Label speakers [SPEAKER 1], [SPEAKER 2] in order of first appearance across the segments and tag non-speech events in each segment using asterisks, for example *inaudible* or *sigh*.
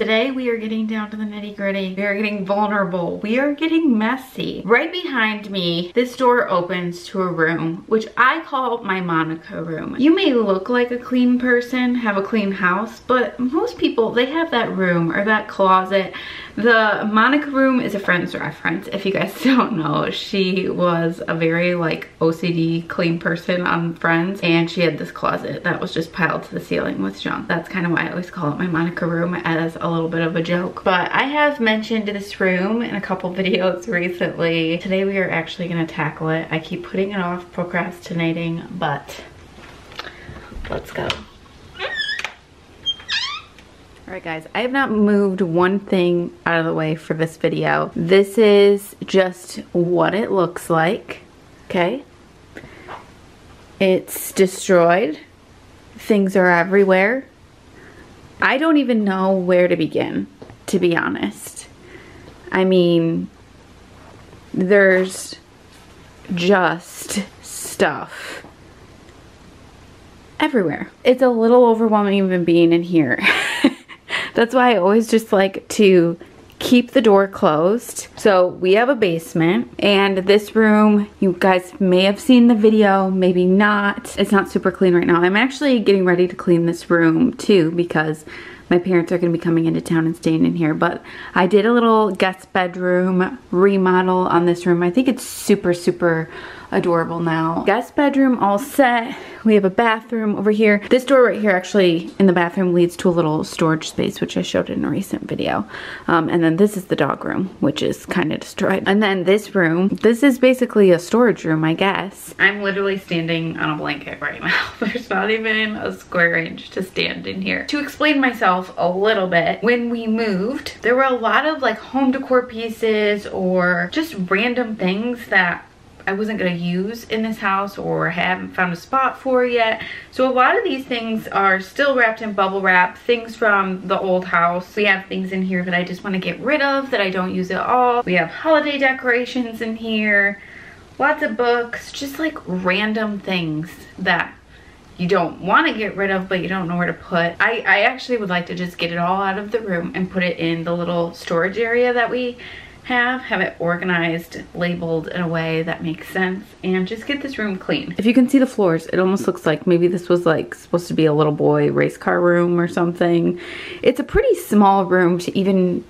[SPEAKER 1] Today we are getting down to the nitty gritty. We are getting vulnerable. We are getting messy. Right behind me, this door opens to a room, which I call my Monica room. You may look like a clean person, have a clean house, but most people, they have that room or that closet the Monica room is a Friends reference. If you guys *laughs* don't know, she was a very like OCD clean person on Friends and she had this closet that was just piled to the ceiling with junk. That's kind of why I always call it my Monica room as a little bit of a joke. But I have mentioned this room in a couple *laughs* videos recently. Today we are actually gonna tackle it. I keep putting it off, procrastinating, but let's go. Alright guys, I have not moved one thing out of the way for this video. This is just what it looks like, okay? It's destroyed. Things are everywhere. I don't even know where to begin, to be honest. I mean, there's just stuff everywhere. It's a little overwhelming even being in here. *laughs* That's why I always just like to keep the door closed. So we have a basement and this room, you guys may have seen the video, maybe not. It's not super clean right now. I'm actually getting ready to clean this room too because my parents are going to be coming into town and staying in here. But I did a little guest bedroom remodel on this room. I think it's super, super adorable now. Guest bedroom all set. We have a bathroom over here. This door right here actually in the bathroom leads to a little storage space, which I showed in a recent video. Um, and then this is the dog room, which is kind of destroyed. And then this room, this is basically a storage room, I guess. I'm literally standing on a blanket right now. *laughs* There's not even a square inch to stand in here. To explain myself a little bit, when we moved, there were a lot of like home decor pieces or just random things that I wasn't going to use in this house or haven't found a spot for yet. So a lot of these things are still wrapped in bubble wrap, things from the old house. We have things in here that I just want to get rid of that I don't use at all. We have holiday decorations in here, lots of books, just like random things that you don't want to get rid of but you don't know where to put. I, I actually would like to just get it all out of the room and put it in the little storage area that we have, have it organized, labeled in a way that makes sense, and just get this room clean. If you can see the floors, it almost looks like maybe this was like supposed to be a little boy race car room or something. It's a pretty small room to even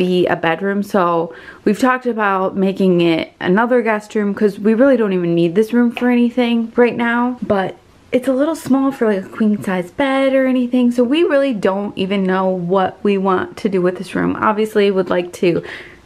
[SPEAKER 1] be a bedroom so we've talked about making it another guest room because we really don't even need this room for anything right now but it's a little small for like a queen size bed or anything so we really don't even know what we want to do with this room obviously would like to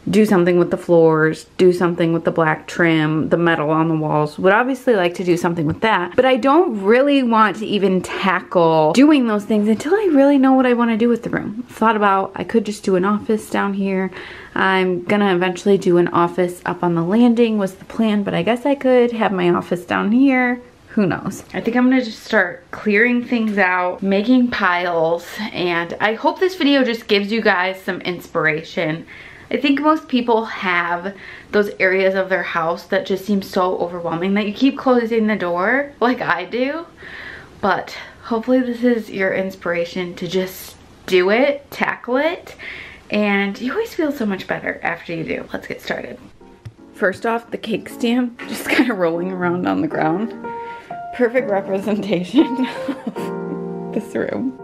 [SPEAKER 1] do something with the floors, do something with the black trim, the metal on the walls. Would obviously like to do something with that, but I don't really want to even tackle doing those things until I really know what I want to do with the room. Thought about I could just do an office down here. I'm gonna eventually do an office up on the landing was the plan, but I guess I could have my office down here who knows. I think I'm gonna just start clearing things out, making piles, and I hope this video just gives you guys some inspiration I think most people have those areas of their house that just seem so overwhelming that you keep closing the door like I do. But hopefully this is your inspiration to just do it, tackle it, and you always feel so much better after you do. Let's get started. First off, the cake stand *laughs* just kind of rolling around on the ground. Perfect representation *laughs* of this room.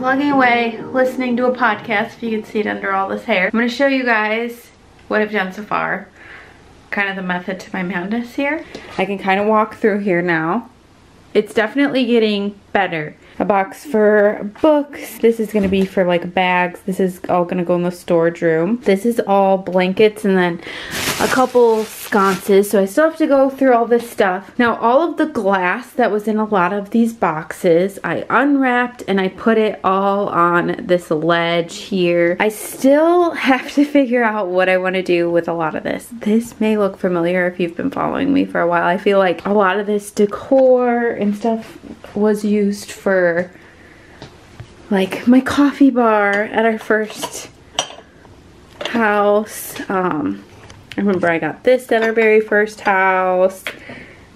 [SPEAKER 1] Plugging away, listening to a podcast, if you can see it under all this hair. I'm gonna show you guys what I've done so far. Kind of the method to my madness here. I can kind of walk through here now. It's definitely getting better. A box for books. This is to be for like bags. This is all to go in the storage room. This is all blankets and then a couple sconces. So I still have to go through all this stuff. Now all of the glass that was in a lot of these boxes, I unwrapped and I put it all on this ledge here. I still *laughs* have to figure out what I want to do with a lot of this. This may look familiar if you've been following me for a while. I feel like a lot of this decor and stuff was used for like my coffee bar at our first house. Um, I remember I got this at our very first house.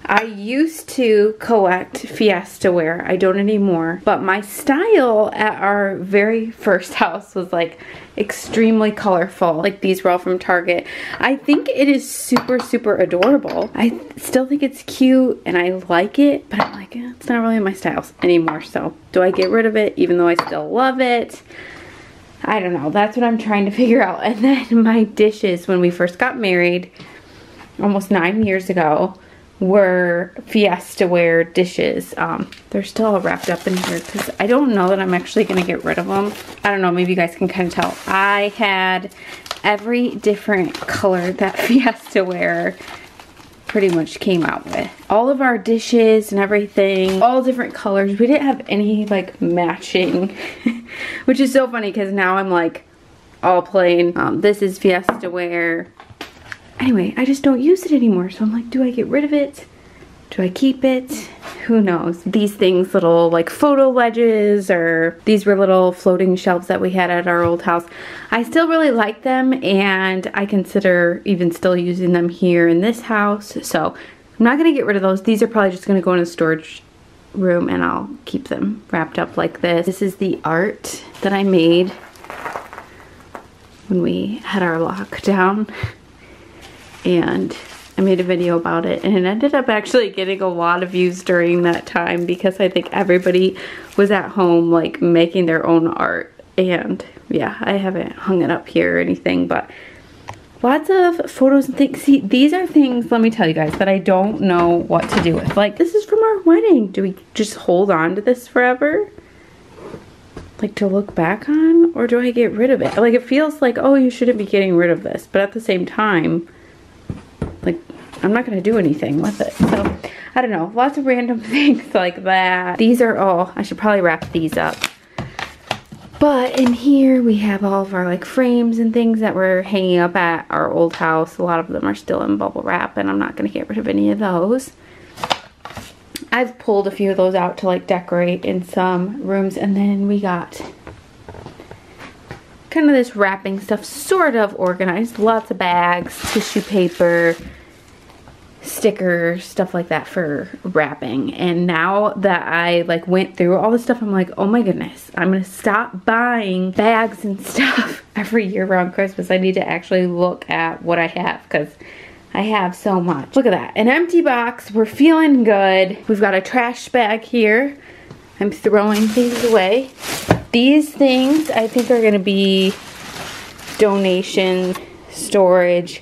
[SPEAKER 1] I used to collect Fiesta ware. I don't anymore. But my style at our very first house was like extremely colorful. Like these were all from Target. I think it is super, super adorable. I still think it's cute and I like it, but I'm like, eh, it's not really my styles anymore. So do I get rid of it even though I still love it? I don't know. That's what I'm trying to *laughs* figure out. And then my dishes when we first got married almost nine years ago were Fiesta ware dishes. Um, they're still all wrapped up in here because I don't know that I'm actually going to get rid of them. I don't know, maybe you guys can kind of tell. I had every different color that *laughs* Fiesta ware pretty much came out with. All of our dishes and everything, all different colors. We didn't have any like matching, which is so funny because now I'm like all plain. Um, this is Fiesta ware Anyway, I just don't use it anymore. So I'm like, do I get rid of it? Do I keep it? Who knows? These things, little like photo ledges or these were little floating shelves that we had at our old house. I still really like them and I consider even still using them here in this house. So I'm not gonna get rid of those. These are probably just gonna go in a storage room and I'll keep them wrapped up like this. This is the art that I made when we had our lockdown and I made a video about it and it ended up actually getting a lot of views during that time because I think everybody was at home like making their own art and yeah I haven't hung it up here or anything but lots of photos and things. See these are things let me tell you guys that I don't know what to do with. Like this is from our wedding. Do we just hold on to this forever? Like to look back on? Or do I get rid of it? Like it feels like oh you shouldn't be getting rid of this. But at the same time like I'm not gonna do anything with it. So I don't know, lots of random *laughs* things like that. These are all, I should probably wrap these up. But in here we have all of our like frames and things that we're hanging up at our old house. A lot of them are still in bubble wrap and I'm not gonna get rid of any of those. I've pulled a few of those out to like decorate in some rooms and then we got kind of this wrapping stuff sort of organized. Lots of bags, tissue paper, stickers, stuff like that for wrapping. And now that I like went through all the stuff, I'm like, oh my goodness, I'm gonna stop buying bags and *laughs* stuff every year around Christmas. I need to actually look at what I have because I have so much. Look at that, an empty box. We're feeling good. We've got a trash bag here. I'm throwing things away. These things I think are gonna be donation, storage.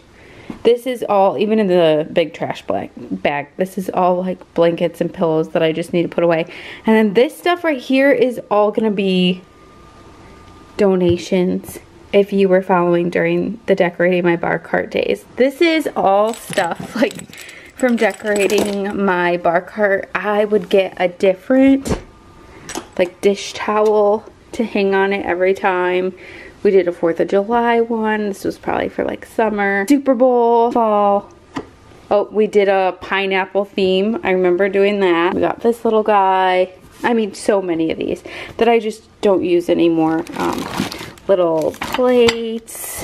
[SPEAKER 1] This is all, even in the big trash bag, this is all like blankets and pillows that I just need to put away. And then this stuff right here is all gonna be donations if you were following during the decorating my bar cart days. This is all stuff *laughs* like from decorating my bar cart. I would get a different like dish towel to hang on it every time. We did a 4th of July one. This was probably for like summer. Super Bowl, fall. Oh, we did a pineapple theme. I remember doing that. We got this little guy. I mean, so many of these that I just don't use anymore. Um, little plates,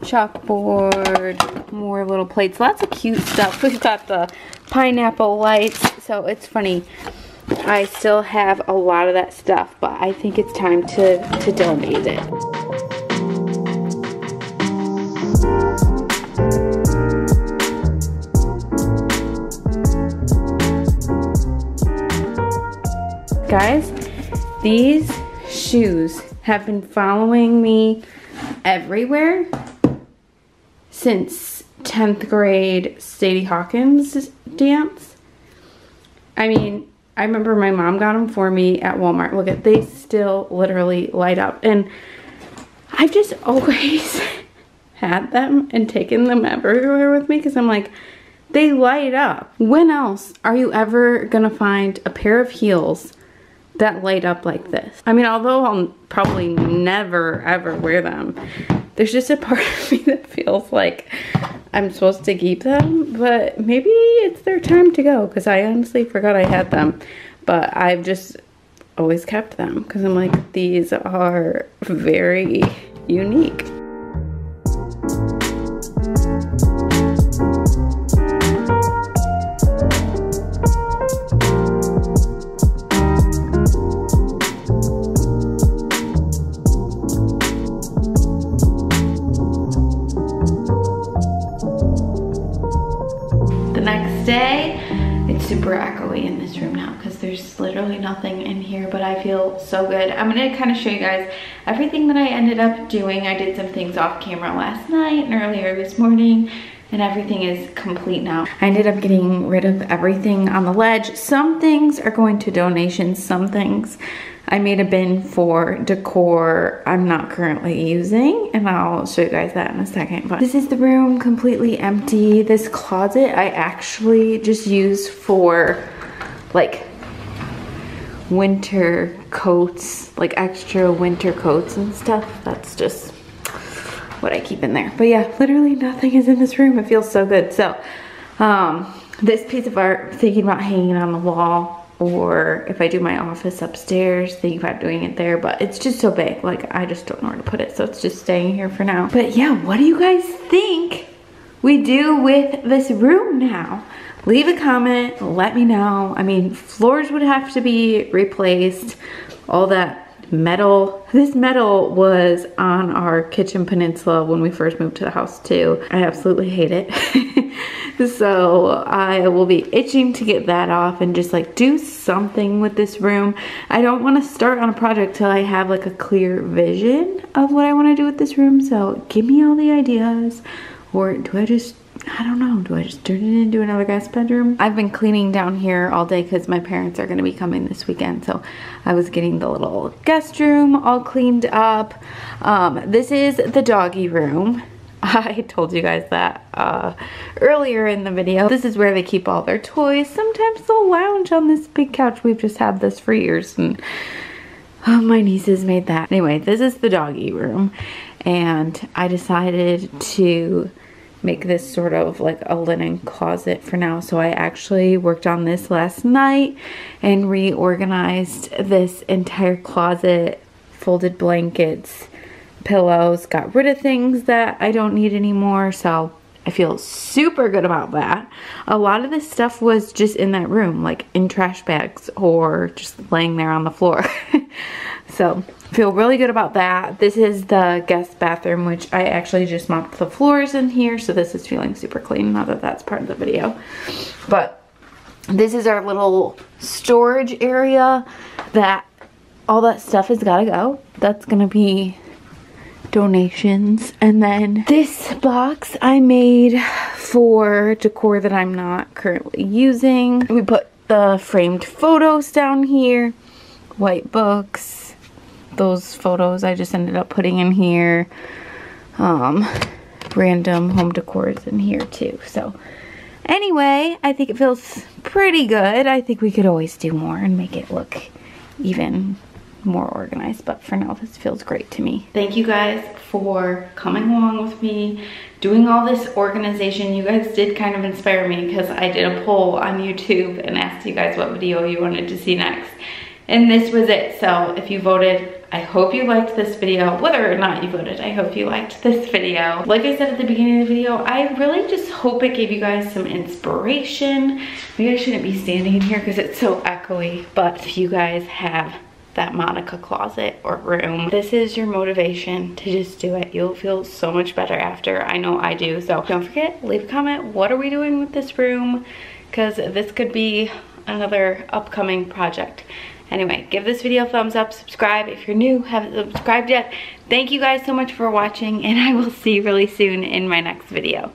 [SPEAKER 1] chalkboard, more little plates. Lots of cute stuff. We've got the pineapple lights. So it's funny. I still have a lot of that stuff, but I think it's time to, to donate it. Guys, these shoes have been following me everywhere since 10th grade Sadie Hawkins dance. I mean, I remember my mom got them for me at Walmart. Look at, they still literally light up. And I've just *laughs* always had them and taken them everywhere with me because I'm like, they light up. When else are you ever gonna find a pair of heels that light up like this? I mean, although I'll probably never ever wear them, there's just a part of me that feels like I'm supposed to keep them, but maybe it's their time to go because I honestly forgot I had them. But I've just always kept them because I'm like, these are very unique. Nothing in here, but I feel so good. I'm gonna kind of show you guys everything that I ended up doing. I did some things off camera last night and earlier this morning and everything is complete now. I ended up getting rid of everything on the ledge. Some things are going to donations, some things I made a bin for decor I'm not currently using and I'll show you guys that in a second. But this is the room completely empty. This closet I actually just use for like winter coats, like extra winter coats and stuff. That's just what I keep in there. But yeah, literally nothing is in this room. It feels so good. So um, this piece of art, thinking about hanging it on the wall or if I do my office upstairs, think about doing it there, but it's just so big. Like, I just don't know where to put it, so it's just staying here for now. But yeah, what do you guys think we do with this room now? Leave a comment, let me know. I mean, floors would have to be replaced, all that metal. This metal was on our kitchen peninsula when we first moved to the house too. I absolutely hate it. *laughs* so I will be itching to get that off and just like do something with this room. I don't want to start on a project till I have like a clear vision of what I want to do with this room. So give me all the ideas or do I just I don't know, do I just turn it into another guest bedroom? I've been cleaning down here all day because my parents are gonna be coming this weekend. So I was getting the little guest room all cleaned up. Um, this is the doggy room. *laughs* I told you guys that uh, earlier in the video. This is where they keep all their toys. Sometimes they'll lounge on this big couch. We've just had this for years and oh, my nieces made that. Anyway, this is the doggy room and I decided to make this sort of like a linen closet for now. So I actually worked on this last night and reorganized this entire closet, folded blankets, pillows, got rid of things that I don't need anymore. So I feel super good about that. A lot of this stuff was just in that room, like in trash bags or just laying there on the floor. *laughs* so feel really good about that. This is the guest bathroom, which I actually just mopped the floors in here. So this is feeling super clean, now that that's part of the video. But this is our little storage area that all that stuff has got to go. That's going to be donations. And then this box I made for decor that I'm not currently using. We put the framed photos down here, white books, those photos I just ended up putting in here. Um, random home decor is in here too. So anyway, I think it feels pretty good. I think we could always do more and make it look even more organized, but for now this feels great to me. Thank you guys for coming along with me, doing all this organization. You guys did kind of inspire me because I did a poll on YouTube and asked you guys what video you wanted to see next. And this was it. So if you voted, I hope you liked this video. Whether or not you voted, I hope you liked this video. Like I said at the beginning of the video, I really just hope it gave you guys some inspiration. Maybe I shouldn't be standing in here because it's so echoey. But if you guys have that Monica closet or room. This is your motivation to just do it. You'll feel so much better after. I know I do. So don't forget, leave a comment. What are we doing with this room? Because this could be another upcoming project. Anyway, give this video a thumbs up, subscribe if you're new, haven't subscribed yet. Thank you guys so much for watching and I will see you really soon in my next video.